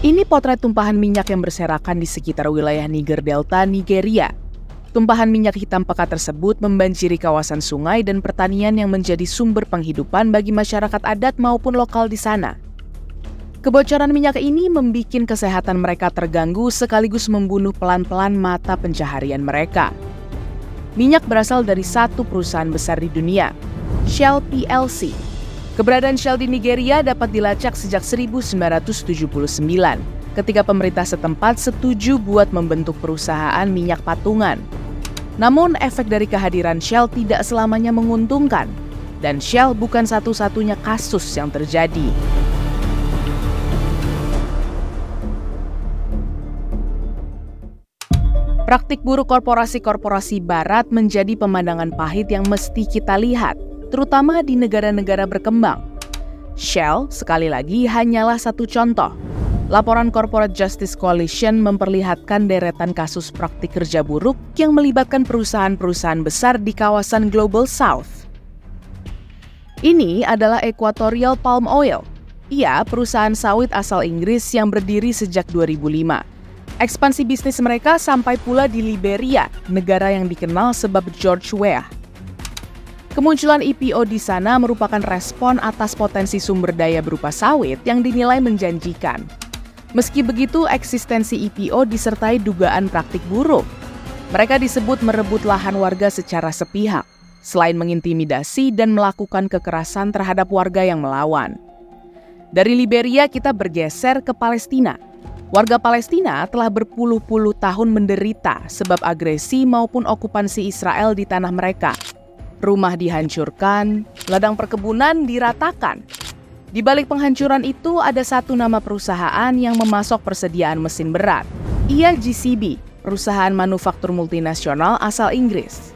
Ini potret tumpahan minyak yang berserakan di sekitar wilayah Niger Delta, Nigeria. Tumpahan minyak hitam pekat tersebut membanjiri kawasan sungai dan pertanian yang menjadi sumber penghidupan bagi masyarakat adat maupun lokal di sana. Kebocoran minyak ini membuat kesehatan mereka terganggu sekaligus membunuh pelan-pelan mata pencaharian mereka. Minyak berasal dari satu perusahaan besar di dunia, Shell PLC, Keberadaan Shell di Nigeria dapat dilacak sejak 1979 ketika pemerintah setempat setuju buat membentuk perusahaan minyak patungan. Namun efek dari kehadiran Shell tidak selamanya menguntungkan dan Shell bukan satu-satunya kasus yang terjadi. Praktik buruk korporasi-korporasi barat menjadi pemandangan pahit yang mesti kita lihat terutama di negara-negara berkembang. Shell, sekali lagi, hanyalah satu contoh. Laporan Corporate Justice Coalition memperlihatkan deretan kasus praktik kerja buruk yang melibatkan perusahaan-perusahaan besar di kawasan Global South. Ini adalah Equatorial Palm Oil. Ia perusahaan sawit asal Inggris yang berdiri sejak 2005. Ekspansi bisnis mereka sampai pula di Liberia, negara yang dikenal sebab George Weah, Kemunculan EPO di sana merupakan respon atas potensi sumber daya berupa sawit yang dinilai menjanjikan. Meski begitu, eksistensi EPO disertai dugaan praktik buruk. Mereka disebut merebut lahan warga secara sepihak, selain mengintimidasi dan melakukan kekerasan terhadap warga yang melawan. Dari Liberia kita bergeser ke Palestina. Warga Palestina telah berpuluh-puluh tahun menderita sebab agresi maupun okupansi Israel di tanah mereka – rumah dihancurkan, ladang perkebunan diratakan. Di balik penghancuran itu ada satu nama perusahaan yang memasok persediaan mesin berat. Ia GCB, perusahaan manufaktur multinasional asal Inggris.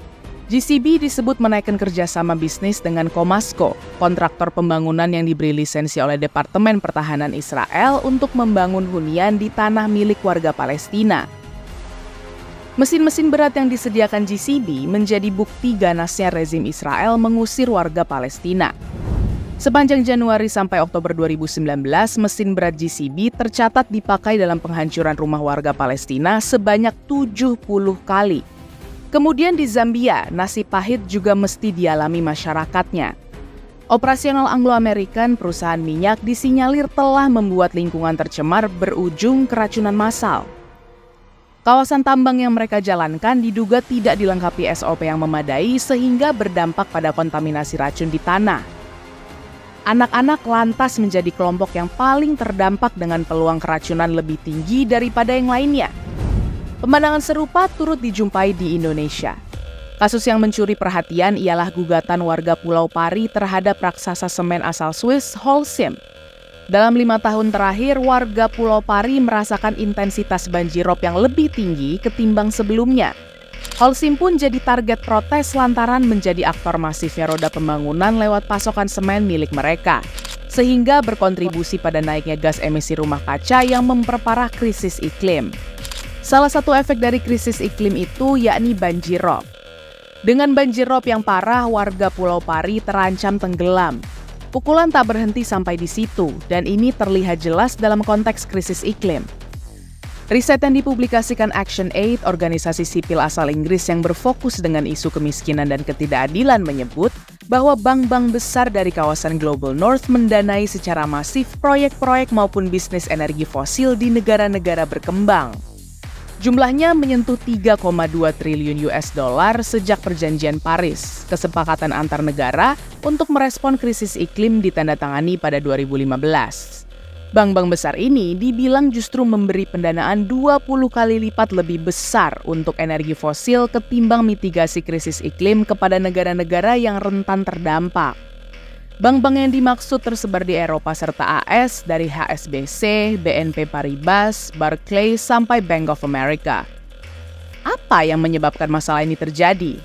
GCB disebut menaikkan kerjasama bisnis dengan Comasco, kontraktor pembangunan yang diberi lisensi oleh Departemen Pertahanan Israel untuk membangun hunian di tanah milik warga Palestina Mesin-mesin berat yang disediakan GCB menjadi bukti ganasnya rezim Israel mengusir warga Palestina. Sepanjang Januari sampai Oktober 2019, mesin berat GCB tercatat dipakai dalam penghancuran rumah warga Palestina sebanyak 70 kali. Kemudian di Zambia, nasib pahit juga mesti dialami masyarakatnya. Operasional Anglo-American perusahaan minyak disinyalir telah membuat lingkungan tercemar berujung keracunan massal. Kawasan tambang yang mereka jalankan diduga tidak dilengkapi SOP yang memadai sehingga berdampak pada kontaminasi racun di tanah. Anak-anak lantas menjadi kelompok yang paling terdampak dengan peluang keracunan lebih tinggi daripada yang lainnya. Pemandangan serupa turut dijumpai di Indonesia. Kasus yang mencuri perhatian ialah gugatan warga Pulau Pari terhadap raksasa semen asal Swiss Holcim dalam lima tahun terakhir, warga Pulau Pari merasakan intensitas banjirop yang lebih tinggi ketimbang sebelumnya. Holcim pun jadi target protes lantaran menjadi aktor masifnya roda pembangunan lewat pasokan semen milik mereka, sehingga berkontribusi pada naiknya gas emisi rumah kaca yang memperparah krisis iklim. Salah satu efek dari krisis iklim itu yakni banjirop. Dengan banjirop yang parah, warga Pulau Pari terancam tenggelam Pukulan tak berhenti sampai di situ, dan ini terlihat jelas dalam konteks krisis iklim. Riset yang dipublikasikan Action Aid, organisasi sipil asal Inggris yang berfokus dengan isu kemiskinan dan ketidakadilan menyebut bahwa bank-bank besar dari kawasan Global North mendanai secara masif proyek-proyek maupun bisnis energi fosil di negara-negara berkembang. Jumlahnya menyentuh 3,2 triliun US dollar sejak perjanjian Paris, kesepakatan antar negara untuk merespon krisis iklim ditandatangani pada 2015. Bank-bank besar ini dibilang justru memberi pendanaan 20 kali lipat lebih besar untuk energi fosil ketimbang mitigasi krisis iklim kepada negara-negara yang rentan terdampak. Bank-bank yang dimaksud tersebar di Eropa serta AS dari HSBC, BNP Paribas, Barclays, sampai Bank of America. Apa yang menyebabkan masalah ini terjadi?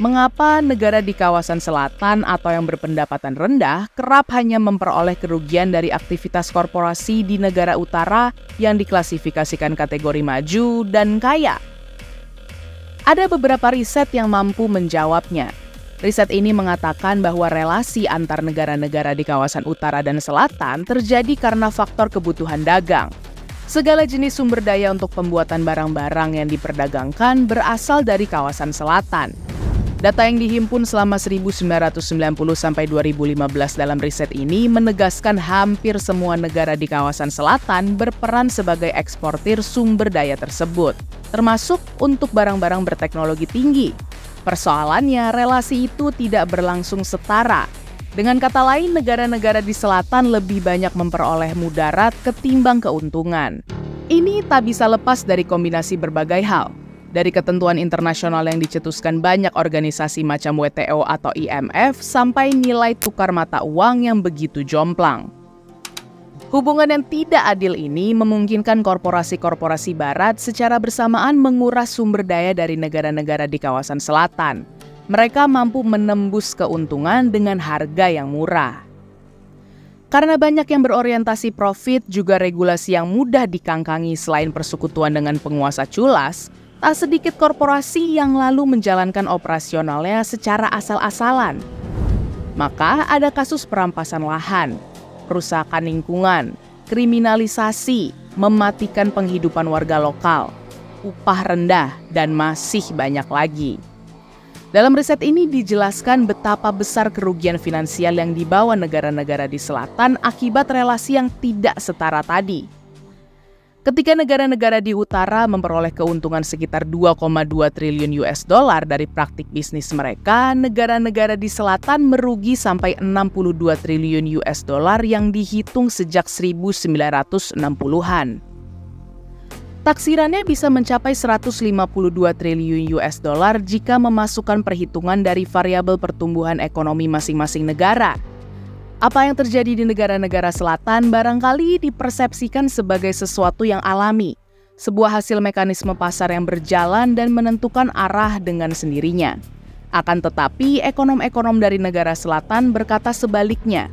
Mengapa negara di kawasan selatan atau yang berpendapatan rendah kerap hanya memperoleh kerugian dari aktivitas korporasi di negara utara yang diklasifikasikan kategori maju dan kaya? Ada beberapa riset yang mampu menjawabnya, Riset ini mengatakan bahwa relasi antar negara-negara di kawasan utara dan selatan terjadi karena faktor kebutuhan dagang. Segala jenis sumber daya untuk pembuatan barang-barang yang diperdagangkan berasal dari kawasan selatan. Data yang dihimpun selama 1990 sampai 2015 dalam riset ini menegaskan hampir semua negara di kawasan selatan berperan sebagai eksportir sumber daya tersebut, termasuk untuk barang-barang berteknologi tinggi. Persoalannya, relasi itu tidak berlangsung setara dengan kata lain, negara-negara di selatan lebih banyak memperoleh mudarat ketimbang keuntungan. Ini tak bisa lepas dari kombinasi berbagai hal, dari ketentuan internasional yang dicetuskan banyak organisasi macam WTO atau IMF sampai nilai tukar mata uang yang begitu jomplang. Hubungan yang tidak adil ini memungkinkan korporasi-korporasi barat secara bersamaan menguras sumber daya dari negara-negara di kawasan selatan – mereka mampu menembus keuntungan dengan harga yang murah. Karena banyak yang berorientasi profit, juga regulasi yang mudah dikangkangi selain persekutuan dengan penguasa culas, tak sedikit korporasi yang lalu menjalankan operasionalnya secara asal-asalan. Maka ada kasus perampasan lahan, perusakan lingkungan, kriminalisasi, mematikan penghidupan warga lokal, upah rendah, dan masih banyak lagi. Dalam riset ini dijelaskan betapa besar kerugian finansial yang dibawa negara-negara di selatan akibat relasi yang tidak setara tadi. Ketika negara-negara di utara memperoleh keuntungan sekitar 2,2 triliun US dollar dari praktik bisnis mereka, negara-negara di selatan merugi sampai 62 triliun US dollar yang dihitung sejak 1960-an. Taksirannya bisa mencapai 152 triliun US dollar jika memasukkan perhitungan dari variabel pertumbuhan ekonomi masing-masing negara. Apa yang terjadi di negara-negara selatan barangkali dipersepsikan sebagai sesuatu yang alami, sebuah hasil mekanisme pasar yang berjalan dan menentukan arah dengan sendirinya. Akan tetapi, ekonom-ekonom dari negara selatan berkata sebaliknya.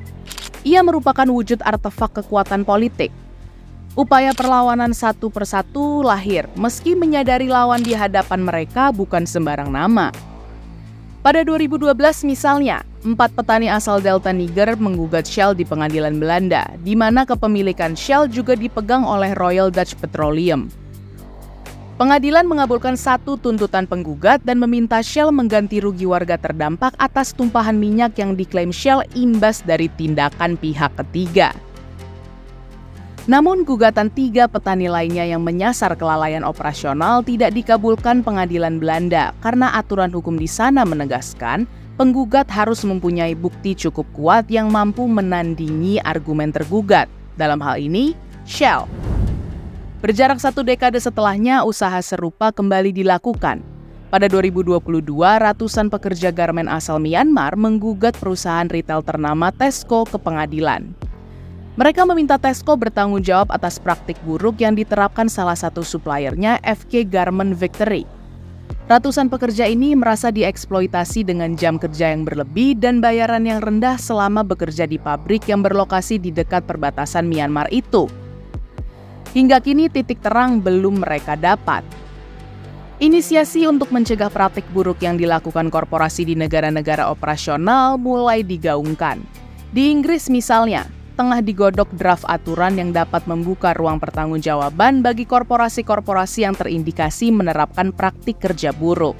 Ia merupakan wujud artefak kekuatan politik Upaya perlawanan satu persatu lahir meski menyadari lawan di hadapan mereka bukan sembarang nama. Pada 2012 misalnya, empat petani asal Delta Niger menggugat Shell di pengadilan Belanda, di mana kepemilikan Shell juga dipegang oleh Royal Dutch Petroleum. Pengadilan mengabulkan satu tuntutan penggugat dan meminta Shell mengganti rugi warga terdampak atas tumpahan minyak yang diklaim Shell imbas dari tindakan pihak ketiga. Namun gugatan tiga petani lainnya yang menyasar kelalaian operasional tidak dikabulkan pengadilan Belanda karena aturan hukum di sana menegaskan penggugat harus mempunyai bukti cukup kuat yang mampu menandingi argumen tergugat. Dalam hal ini, Shell. Berjarak satu dekade setelahnya, usaha serupa kembali dilakukan. Pada 2022, ratusan pekerja garmen asal Myanmar menggugat perusahaan retail ternama Tesco ke pengadilan. Mereka meminta Tesco bertanggung jawab atas praktik buruk yang diterapkan salah satu suppliernya FK Garment Victory. Ratusan pekerja ini merasa dieksploitasi dengan jam kerja yang berlebih dan bayaran yang rendah selama bekerja di pabrik yang berlokasi di dekat perbatasan Myanmar itu. Hingga kini titik terang belum mereka dapat. Inisiasi untuk mencegah praktik buruk yang dilakukan korporasi di negara-negara operasional mulai digaungkan. Di Inggris misalnya, tengah digodok draft aturan yang dapat membuka ruang pertanggungjawaban bagi korporasi-korporasi yang terindikasi menerapkan praktik kerja buruk.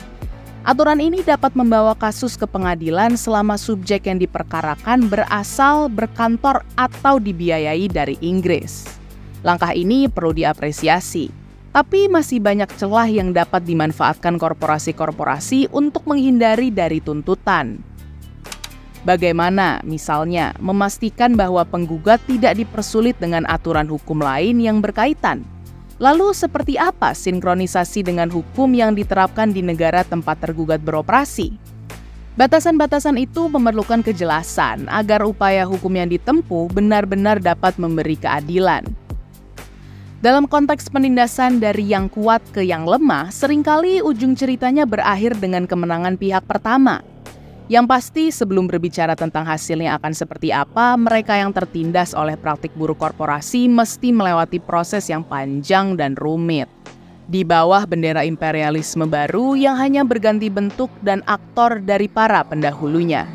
Aturan ini dapat membawa kasus ke pengadilan selama subjek yang diperkarakan berasal, berkantor, atau dibiayai dari Inggris. Langkah ini perlu diapresiasi, tapi masih banyak celah yang dapat dimanfaatkan korporasi-korporasi untuk menghindari dari tuntutan. Bagaimana, misalnya, memastikan bahwa penggugat tidak dipersulit dengan aturan hukum lain yang berkaitan? Lalu, seperti apa sinkronisasi dengan hukum yang diterapkan di negara tempat tergugat beroperasi? Batasan-batasan itu memerlukan kejelasan agar upaya hukum yang ditempuh benar-benar dapat memberi keadilan. Dalam konteks penindasan dari yang kuat ke yang lemah, sering kali ujung ceritanya berakhir dengan kemenangan pihak pertama – yang pasti sebelum berbicara tentang hasilnya akan seperti apa, mereka yang tertindas oleh praktik buruk korporasi mesti melewati proses yang panjang dan rumit. Di bawah bendera imperialisme baru yang hanya berganti bentuk dan aktor dari para pendahulunya.